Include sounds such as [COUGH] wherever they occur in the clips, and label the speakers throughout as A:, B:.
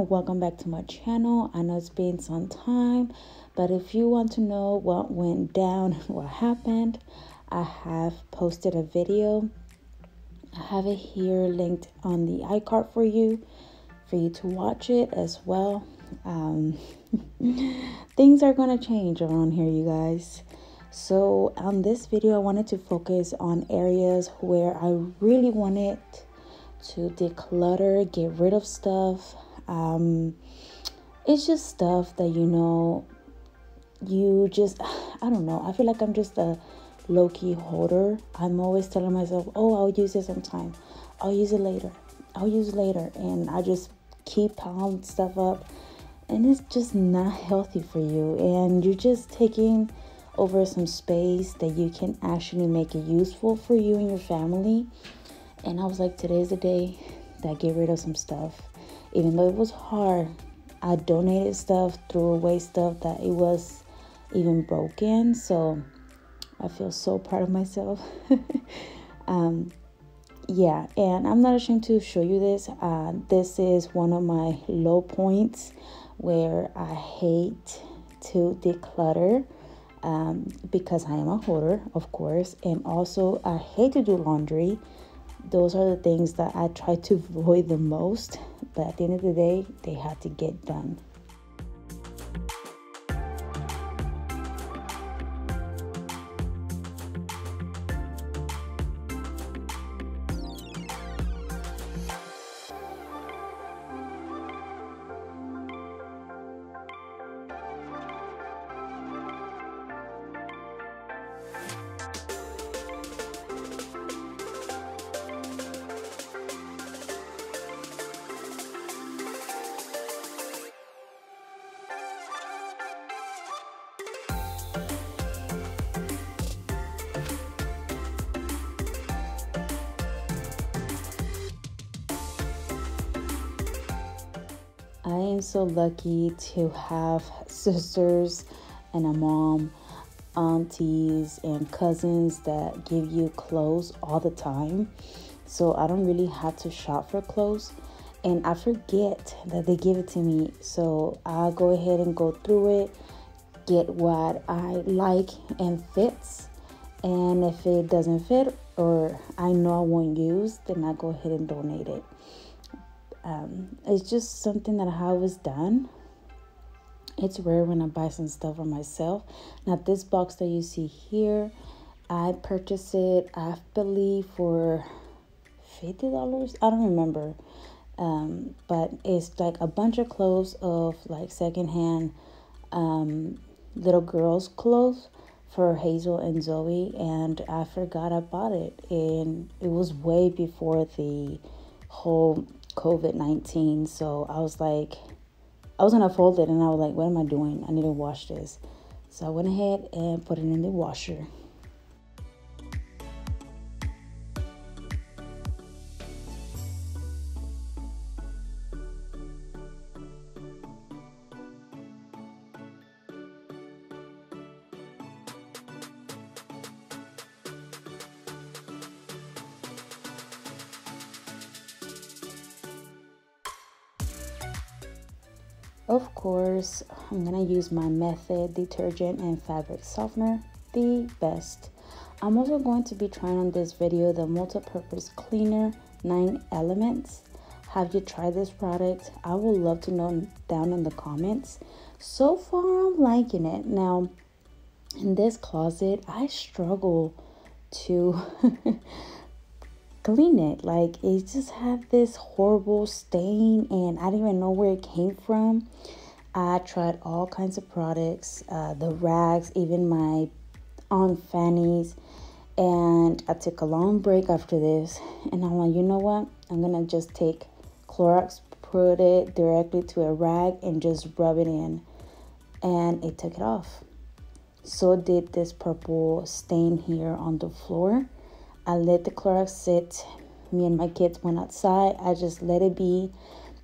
A: Everyone, welcome back to my channel. I know it's been some time, but if you want to know what went down, what happened, I have posted a video. I have it here linked on the iCard for you, for you to watch it as well. Um, [LAUGHS] things are going to change around here, you guys. So, on this video, I wanted to focus on areas where I really wanted to declutter, get rid of stuff. Um, it's just stuff that you know, you just, [SIGHS] I don't know. I feel like I'm just a low key holder. I'm always telling myself, oh, I'll use it sometime, I'll use it later, I'll use it later. And I just keep piling stuff up, and it's just not healthy for you. And you're just taking over some space that you can actually make it useful for you and your family. And I was like, today's the day that I get rid of some stuff. Even though it was hard, I donated stuff, threw away stuff that it was even broken. So I feel so proud of myself. [LAUGHS] um, yeah, and I'm not ashamed to show you this. Uh, this is one of my low points where I hate to declutter um, because I am a hoarder, of course, and also I hate to do laundry. Those are the things that I try to avoid the most, but at the end of the day, they had to get done. Lucky to have sisters and a mom, aunties, and cousins that give you clothes all the time. So I don't really have to shop for clothes. And I forget that they give it to me. So I'll go ahead and go through it, get what I like and fits. And if it doesn't fit or I know I won't use, then I go ahead and donate it um, it's just something that I always done. It's rare when I buy some stuff for myself. Now, this box that you see here, I purchased it, I believe, for $50. I don't remember. Um, but it's like a bunch of clothes of like secondhand um, little girls' clothes for Hazel and Zoe. And I forgot I bought it. And it was way before the whole COVID 19. So I was like, I was gonna fold it and I was like, what am I doing? I need to wash this. So I went ahead and put it in the washer. I'm gonna use my Method detergent and fabric softener, the best. I'm also going to be trying on this video the multi-purpose cleaner 9 elements. Have you tried this product? I would love to know down in the comments. So far, I'm liking it. Now, in this closet, I struggle to [LAUGHS] clean it. Like it just had this horrible stain and I didn't even know where it came from. I tried all kinds of products, uh, the rags, even my Aunt Fannie's. And I took a long break after this. And I'm like, you know what? I'm going to just take Clorox, put it directly to a rag, and just rub it in. And it took it off. So did this purple stain here on the floor. I let the Clorox sit. Me and my kids went outside. I just let it be.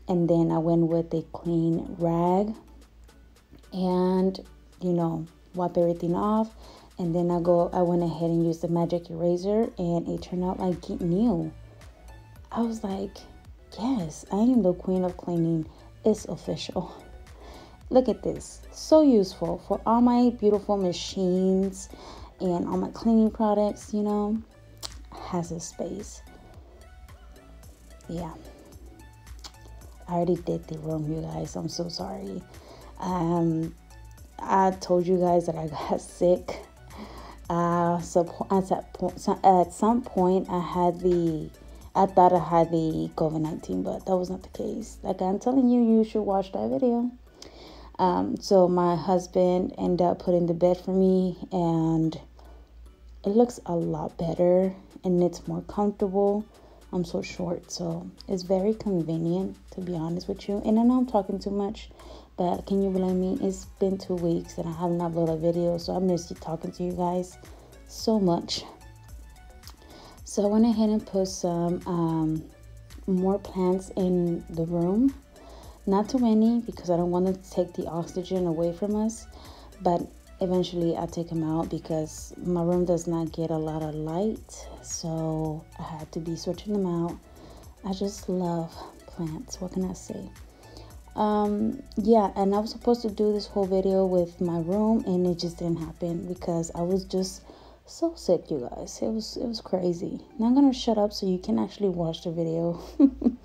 A: And then I went with a clean rag and, you know, wipe everything off. And then I go, I went ahead and used the magic eraser and it turned out like new. I was like, yes, I am the queen of cleaning. It's official. [LAUGHS] Look at this. So useful for all my beautiful machines and all my cleaning products, you know, has a space. Yeah. I already did the room, you guys. I'm so sorry. Um, I told you guys that I [LAUGHS] got sick. Uh, so at that point, at some point, I had the, I thought I had the COVID nineteen, but that was not the case. Like I'm telling you, you should watch that video. Um, so my husband ended up putting the bed for me, and it looks a lot better, and it's more comfortable. I'm so short, so it's very convenient to be honest with you. And I know I'm talking too much, but can you blame me? It's been two weeks and I haven't uploaded a video, so I miss you talking to you guys so much. So I went ahead and put some um, more plants in the room. Not too many because I don't want to take the oxygen away from us, but eventually I take them out because my room does not get a lot of light so I had to be switching them out. I just love plants what can I say? Um yeah and I was supposed to do this whole video with my room and it just didn't happen because I was just so sick you guys. It was it was crazy. Now I'm gonna shut up so you can actually watch the video [LAUGHS]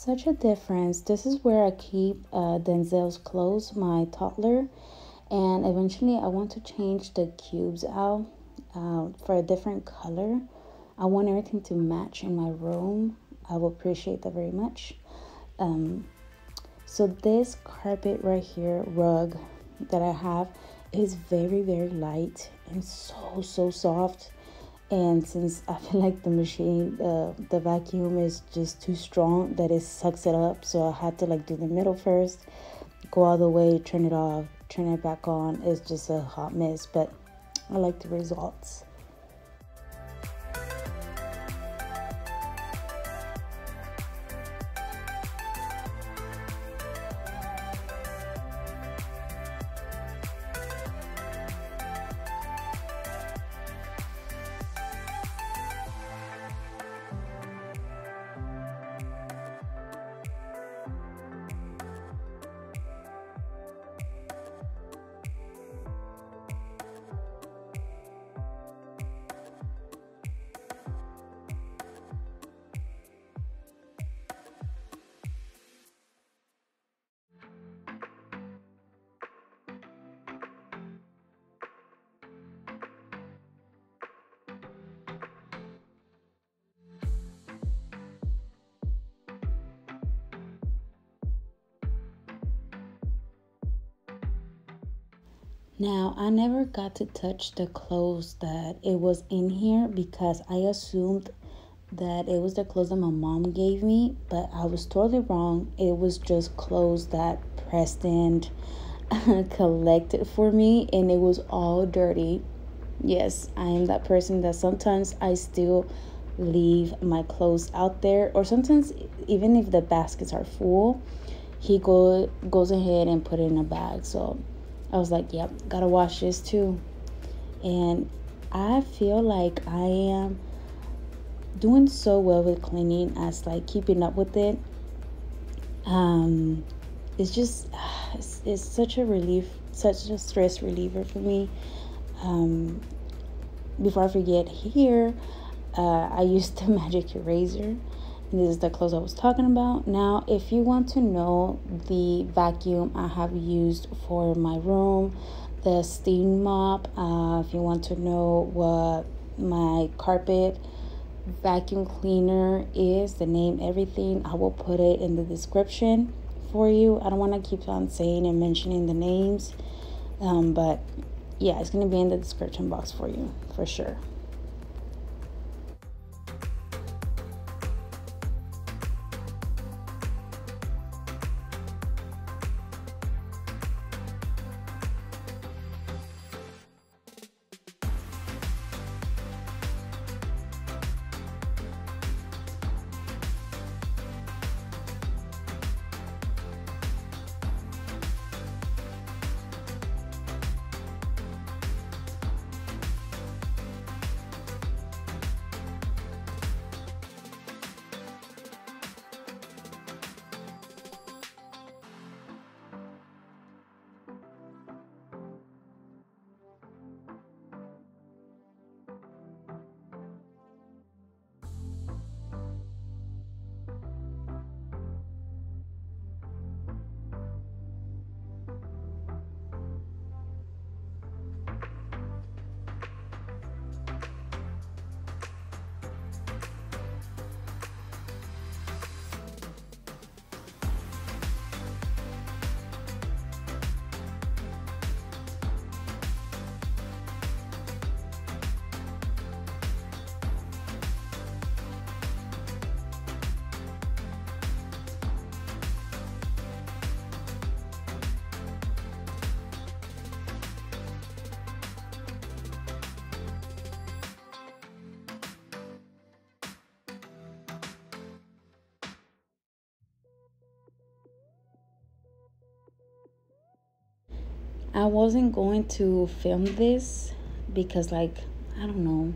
A: such a difference. This is where I keep uh, Denzel's clothes, my toddler, and eventually I want to change the cubes out uh, for a different color. I want everything to match in my room. I will appreciate that very much. Um, so this carpet right here, rug that I have, is very very light and so so soft and since I feel like the machine uh, the vacuum is just too strong that it sucks it up. So I had to like do the middle first go all the way turn it off turn it back on. It's just a hot mess but I like the results Now, I never got to touch the clothes that it was in here because I assumed that it was the clothes that my mom gave me, but I was totally wrong. It was just clothes that Preston [LAUGHS] collected for me and it was all dirty. Yes, I am that person that sometimes I still leave my clothes out there or sometimes even if the baskets are full, he go goes ahead and put it in a bag. So I was like, yep, gotta wash this too. And I feel like I am doing so well with cleaning as like keeping up with it. Um it's just [SIGHS] it's, it's such a relief such a stress reliever for me. Um before i forget here uh, i used the [LAUGHS] magic eraser this is the clothes i was talking about now if you want to know the vacuum i have used for my room the steam mop uh, if you want to know what my carpet vacuum cleaner is, the name, everything. I will put it in the description for you. I don't want to keep on saying and mentioning the names, um, but yeah, it's going to be in the description box for you for sure. I wasn't going to film this because like I don't know.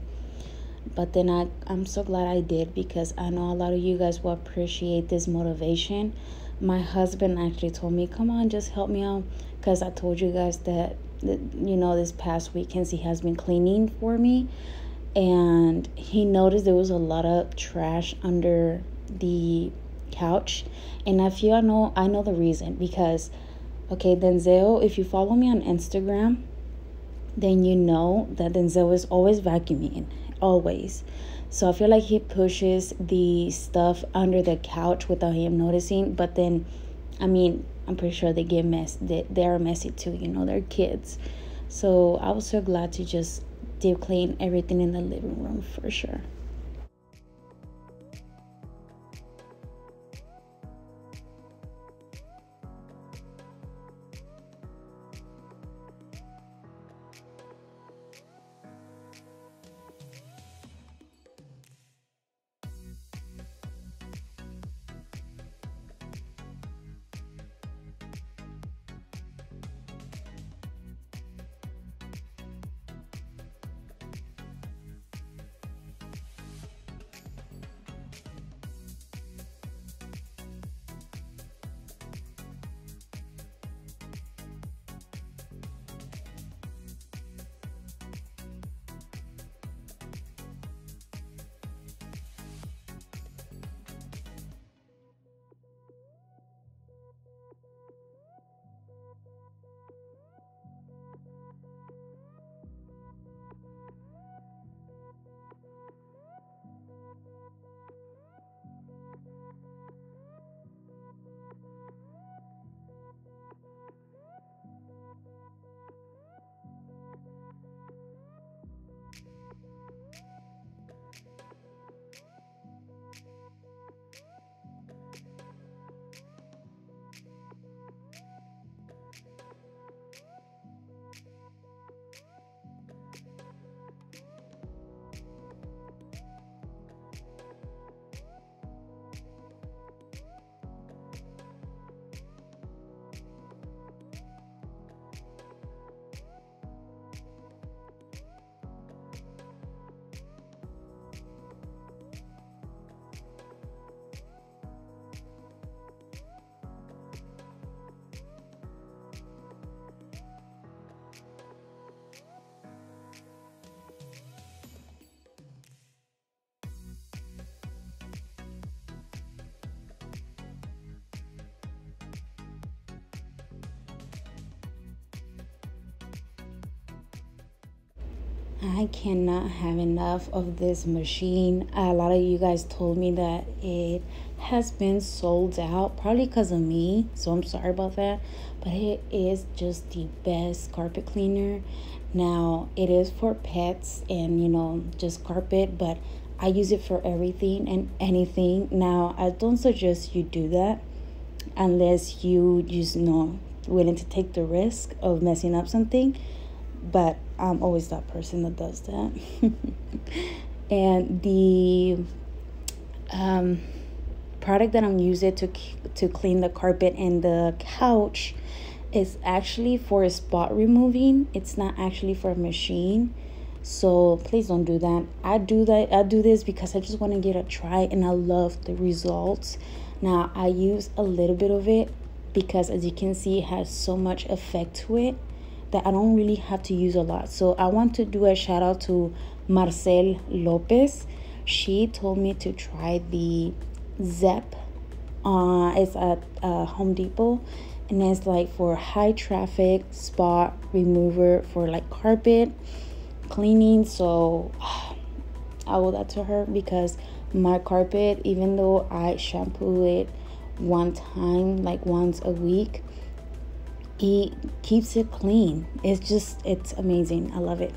A: But then I I'm so glad I did because I know a lot of you guys will appreciate this motivation. My husband actually told me, "Come on, just help me out," because I told you guys that, that you know this past weekends he has been cleaning for me, and he noticed there was a lot of trash under the couch, and I feel I know I know the reason because Okay, Denzel, if you follow me on Instagram, then you know that Denzel is always vacuuming, always. So I feel like he pushes the stuff under the couch without him noticing. But then, I mean, I'm pretty sure they get mess. They they are messy too. You know, they're kids. So I was so glad to just deep clean everything in the living room for sure. I cannot have enough of this machine. A lot of you guys told me that it has been sold out, probably because of me. So I'm sorry about that. But it is just the best carpet cleaner. Now, it is for pets and, you know, just carpet, but I use it for everything and anything. Now, I don't suggest you do that unless you just know willing to take the risk of messing up something. But I'm always that person that does that. [LAUGHS] and the um, product that I'm using to to clean the carpet and the couch is actually for spot removing. It's not actually for a machine. So please don't do that. I do that. I do this because I just want to get a try and I love the results. Now I use a little bit of it because as you can see it has so much effect to it that I don't really have to use a lot. So I want to do a shout out to Marcel Lopez. She told me to try the Zep. Uh, it's at uh, Home Depot and it's like for high traffic spot remover for like carpet cleaning. So [SIGHS] I owe that to her because my carpet, even though I shampoo it one time, like once a week, it keeps it clean. It's just it's amazing. I love it.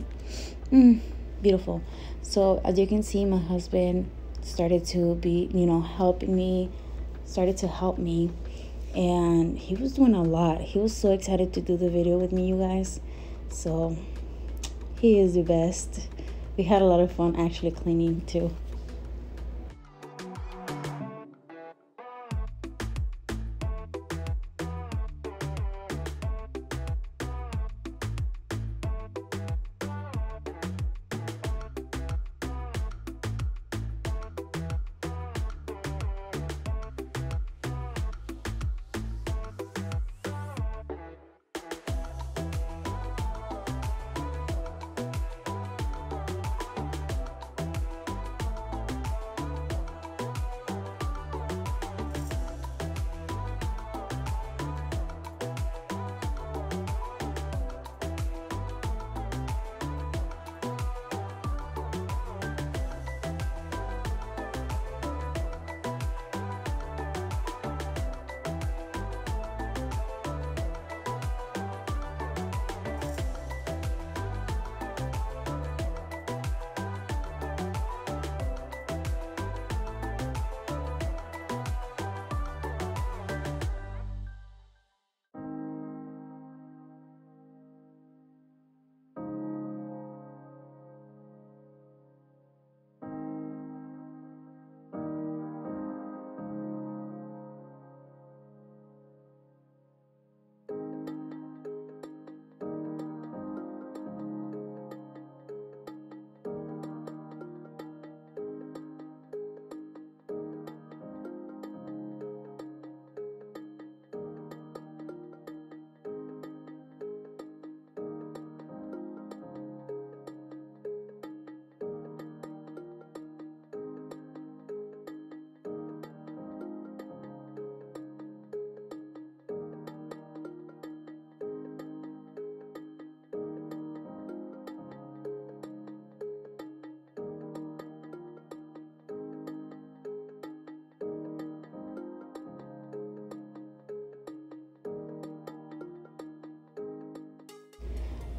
A: Mm, beautiful. So as you can see my husband started to be you know helping me started to help me and he was doing a lot. He was so excited to do the video with me you guys. So he is the best. We had a lot of fun actually cleaning too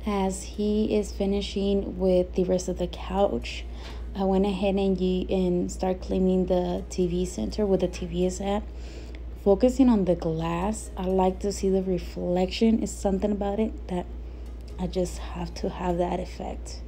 A: as he is finishing with the rest of the couch I went ahead and, and start cleaning the TV center where the TV is at focusing on the glass I like to see the reflection. Is something about it that I just have to have that effect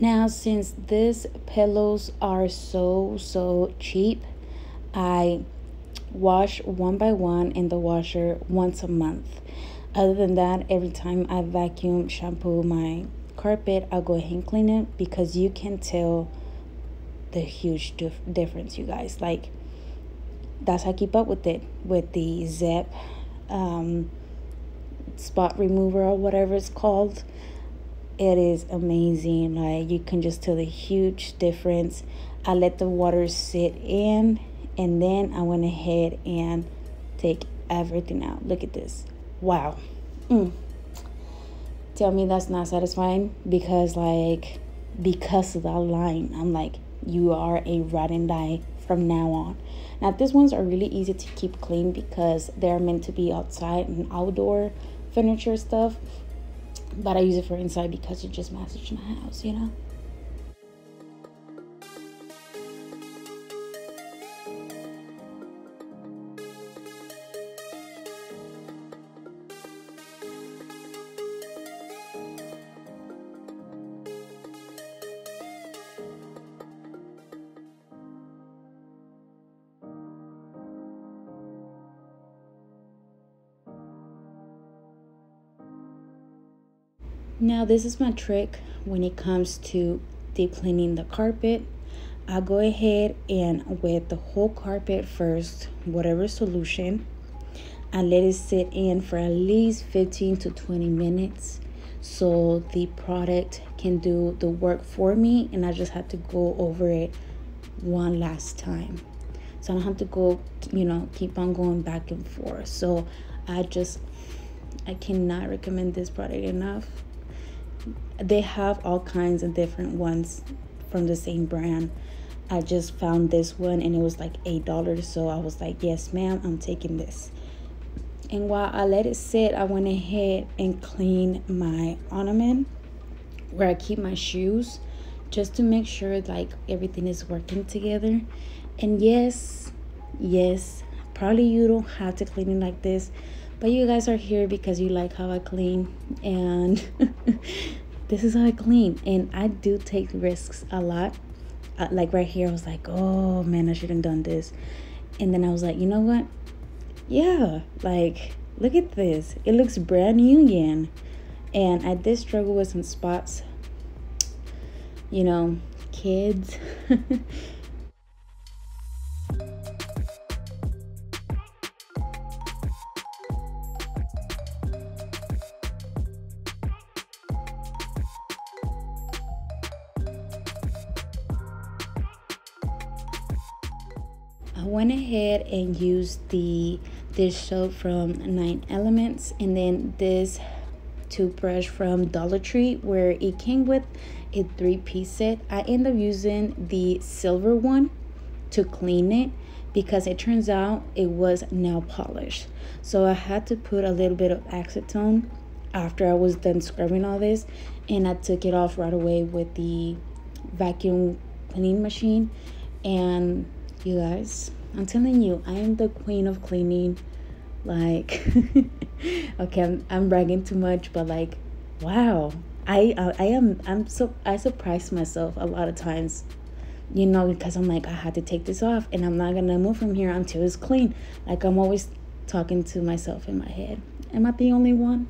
A: Now, since these pillows are so, so cheap, I wash one by one in the washer once a month. other than that every time i vacuum shampoo my carpet i'll go ahead and clean it because you can tell the huge dif- difference you guys like that's how I keep up with it with the Zep um, spot remover or whatever it's called it is amazing. Like you can just tell the huge difference. I let the water sit in and then I went ahead and take everything out. Look at this. Wow. Mm. tell me that's not satisfying because like because of that line I'm like you are a ride and die from now on. Now these ones are really easy to keep clean because they're meant to be outside and outdoor furniture stuff but I use it for inside because it just matches my house you know Now this is my trick when it comes to deep cleaning the carpet. I'll go ahead and wet the whole carpet first, whatever solution. I let it sit in for at least 15 to 20 minutes so the product can do the work for me and I just have to go over it one last time. So I don't have to go, you know, keep on going back and forth. So I just I cannot recommend this product enough they have all kinds of different ones from the same brand. I just found this one and it was like eight dollars so i was like yes ma'am i'm taking this. And while i let it sit i went ahead and cleaned my ornament where i keep my shoes just to make sure like everything is working together. And yes yes probably you don't have to clean it like this but you guys are here because you like how i clean and [LAUGHS] this is how I clean. And I do take risks a lot. Uh, like right here, I was like, oh man, I should have done this. And then I was like, you know what? Yeah, like, look at this. It looks brand new again. And I did struggle with some spots. You know, kids. [LAUGHS] ahead and used the dish soap from Nine Elements and then this toothbrush from Dollar Tree where it came with a three piece set. I end up using the silver one to clean it because it turns out it was nail polish. So I had to put a little bit of acetone after I was done scrubbing all this and I took it off right away with the vacuum cleaning machine and you guys i'm telling you i am the queen of cleaning like [LAUGHS] okay I'm, I'm bragging too much but like wow. I uh, i am i'm so i surprise myself a lot of times you know because i'm like i had to take this off and i'm not gonna move from here until it's clean. Like i'm always talking to myself in my head. Am i the only one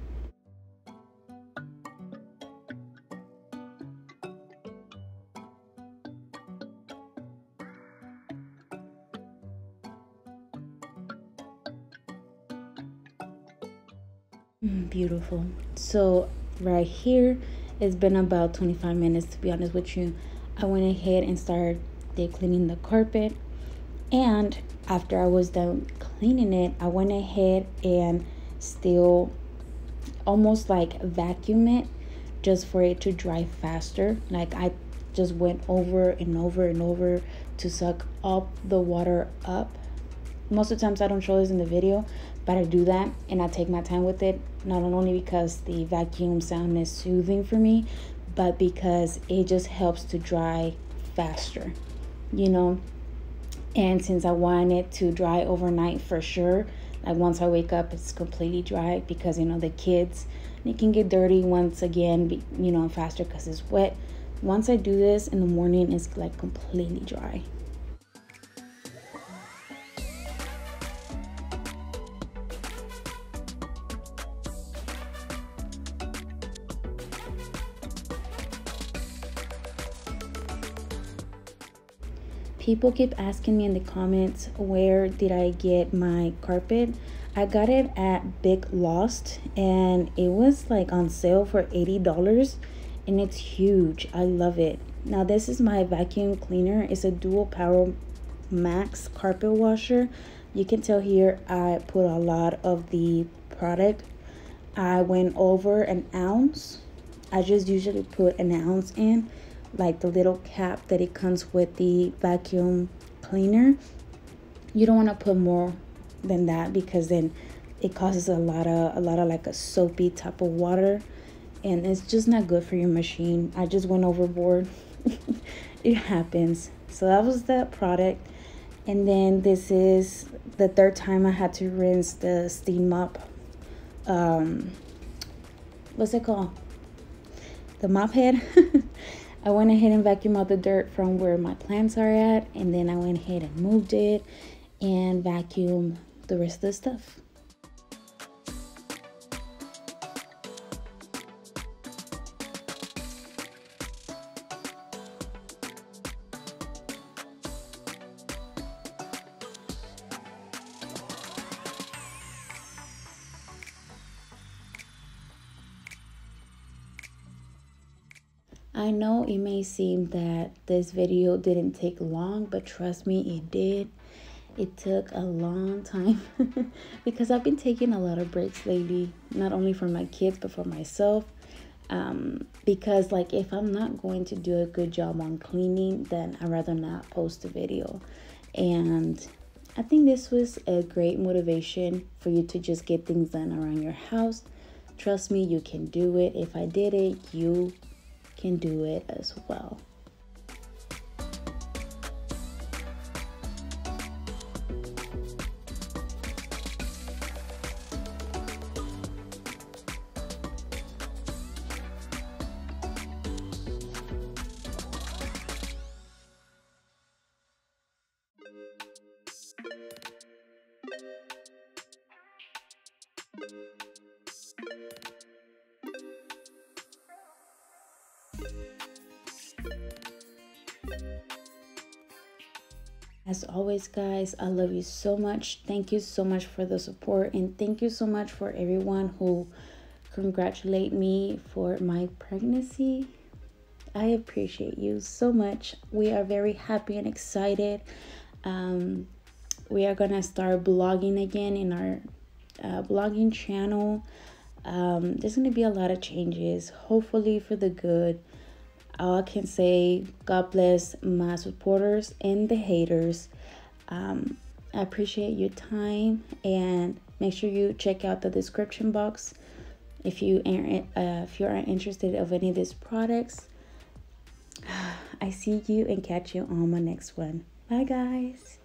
A: beautiful. So right here, it's been about 25 minutes to be honest with you. I went ahead and started cleaning the carpet. And after I was done cleaning it, I went ahead and still almost like vacuum it just for it to dry faster. Like I just went over and over and over to suck up the water up. Most of the times I don't show this in the video, but I do that and I take my time with it, not only because the vacuum sound is soothing for me, but because it just helps to dry faster, you know. And since I want it to dry overnight for sure, like once I wake up, it's completely dry because you know the kids it can get dirty once again, you know, faster because it's wet. Once I do this in the morning, it's like completely dry. People keep asking me in the comments where did I get my carpet. I got it at Big Lots and it was like on sale for $80 and it's huge. I love it. Now this is my vacuum cleaner. It's a dual power max carpet washer. You can tell here I put a lot of the product. I went over an ounce. I just usually put an ounce in like the little cap that it comes with the vacuum cleaner. You don't want to put more than that because then it causes a lot of a lot of like a soapy type of water and it's just not good for your machine. I just went overboard. [LAUGHS] it happens. So that was that product. And then this is the third time I had to rinse the steam mop. Um, what's it called? The mop head. [LAUGHS] I went ahead and vacuumed out the dirt from where my plants are at. And then I went ahead and moved it and vacuumed the rest of the stuff. I know it may seem that this video didn't take long, but trust me, it did. It took a long time [LAUGHS] because I've been taking a lot of breaks lately, not only for my kids, but for myself. Um, because like if I'm not going to do a good job on cleaning, then I'd rather not post a video. And I think this was a great motivation for you to just get things done around your house. Trust me, you can do it. If I did it, you can do it as well. Guys, I love you so much. Thank you so much for the support, and thank you so much for everyone who congratulate me for my pregnancy. I appreciate you so much. We are very happy and excited. Um, we are gonna start blogging again in our uh, blogging channel. Um, there's gonna be a lot of changes, hopefully for the good all I can say, God bless my supporters and the haters. Um, I appreciate your time and make sure you check out the description box if you are uh, if you are interested of any of these products. [SIGHS] I see you and catch you on my next one. Bye guys.